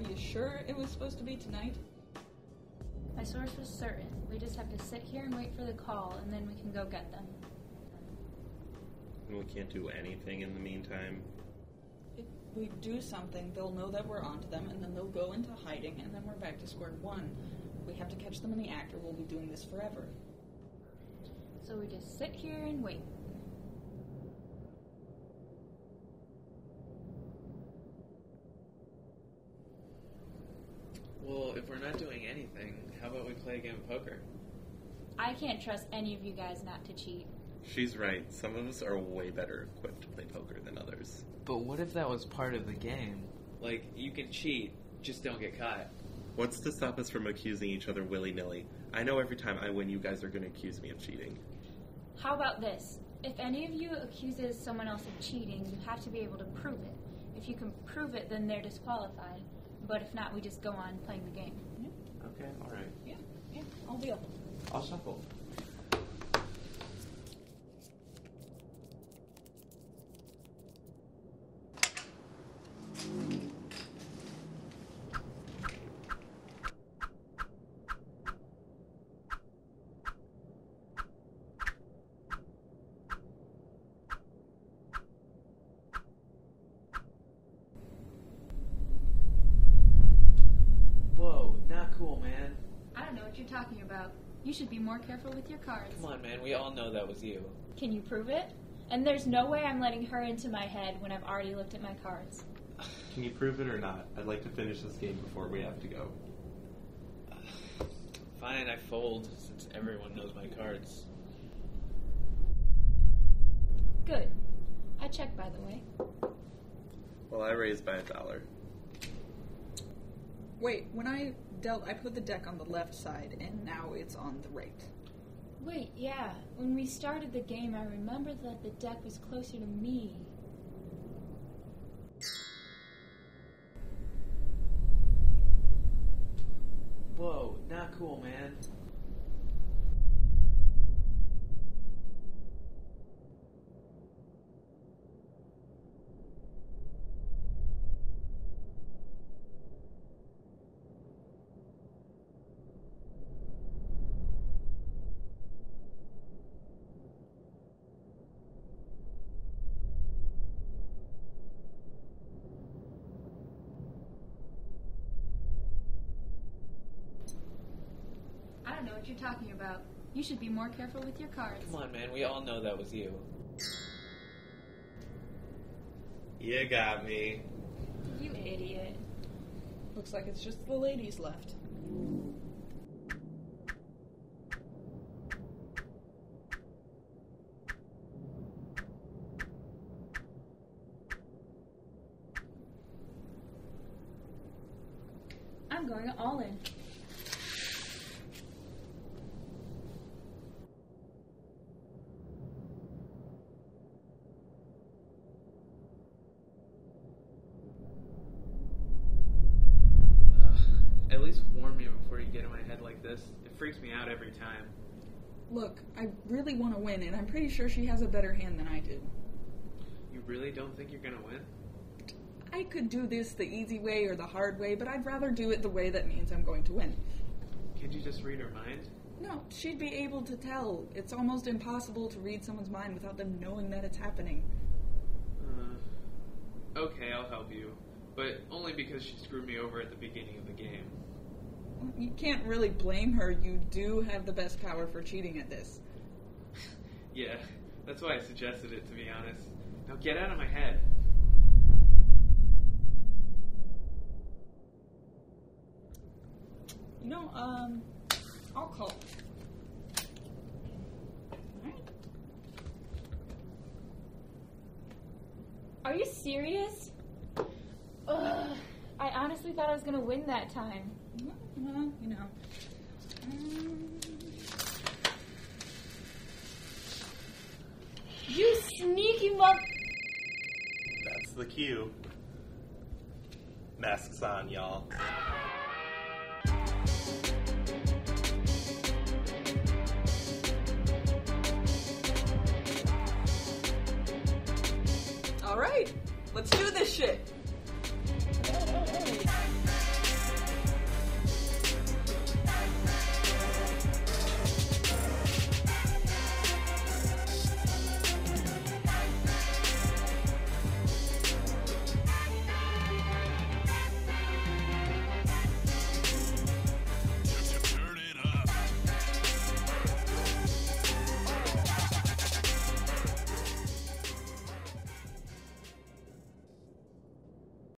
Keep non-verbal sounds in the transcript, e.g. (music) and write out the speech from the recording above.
Are you sure it was supposed to be tonight? My source was certain. We just have to sit here and wait for the call, and then we can go get them. And we can't do anything in the meantime. If we do something, they'll know that we're onto them, and then they'll go into hiding, and then we're back to square one. We have to catch them in the act, or we'll be doing this forever. So we just sit here and wait. Well, if we're not doing anything, how about we play a game of poker? I can't trust any of you guys not to cheat. She's right. Some of us are way better equipped to play poker than others. But what if that was part of the game? Like, you can cheat, just don't get caught. What's to stop us from accusing each other willy nilly? I know every time I win, you guys are going to accuse me of cheating. How about this? If any of you accuses someone else of cheating, you have to be able to prove it. If you can prove it, then they're disqualified. But if not, we just go on playing the game. Okay, alright. Yeah, yeah, I'll deal. I'll shuffle. Whoa, not cool, man. I don't know what you're talking about. You should be more careful with your cards. Come on, man, we all know that was you. Can you prove it? And there's no way I'm letting her into my head when I've already looked at my cards. (sighs) Can you prove it or not? I'd like to finish this game before we have to go. (sighs) Fine, I fold, since everyone knows my cards. Good. I checked, by the way. Well, I raised by a dollar. Wait, when I dealt, I put the deck on the left side, and now it's on the right. Wait, yeah. When we started the game, I remember that the deck was closer to me. Whoa, not cool, man. Don't know what you're talking about. You should be more careful with your cards. Come on, man, we all know that was you. You got me. You idiot. Looks like it's just the ladies left. I'm going all in. Ugh, at least warn me before you get in my head like this. It freaks me out every time. Look, I really want to win, and I'm pretty sure she has a better hand than I do. You really don't think you're gonna win? I could do this the easy way or the hard way, but I'd rather do it the way that means I'm going to win. Can't you just read her mind? No, she'd be able to tell. It's almost impossible to read someone's mind without them knowing that it's happening. Uh, okay, I'll help you. But only because she screwed me over at the beginning of the game. You can't really blame her. You do have the best power for cheating at this. Yeah, that's why I suggested it, to be honest. Now get out of my head. You know, um, I'll call. Alright. Are you serious? Ugh. I honestly thought I was gonna win that time. Well, you know. Um, You sneaky mo- That's the cue. Masks on, y'all. Alright, let's do this shit.